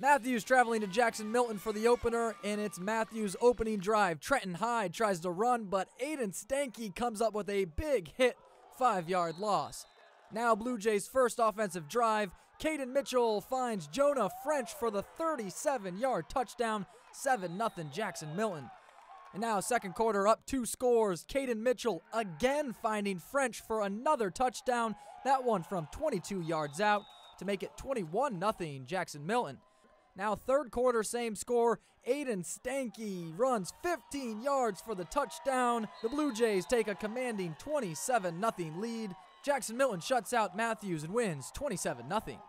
Mathews traveling to Jackson Milton for the opener, and it's Mathews' opening drive. Trenton Hyde tries to run, but Aiden Stanky comes up with a big hit, five yard loss. Now, Blue Jays' first offensive drive. Caden Mitchell finds Jonah French for the 37 yard touchdown, 7 0 Jackson Milton. And now, second quarter, up two scores. Caden Mitchell again finding French for another touchdown, that one from 22 yards out to make it 21 0 Jackson Milton. Now, third quarter, same score. Aiden Stanky runs 15 yards for the touchdown. The Blue Jays take a commanding 27 0 lead. Jackson Milton shuts out Mathews and wins 27 0.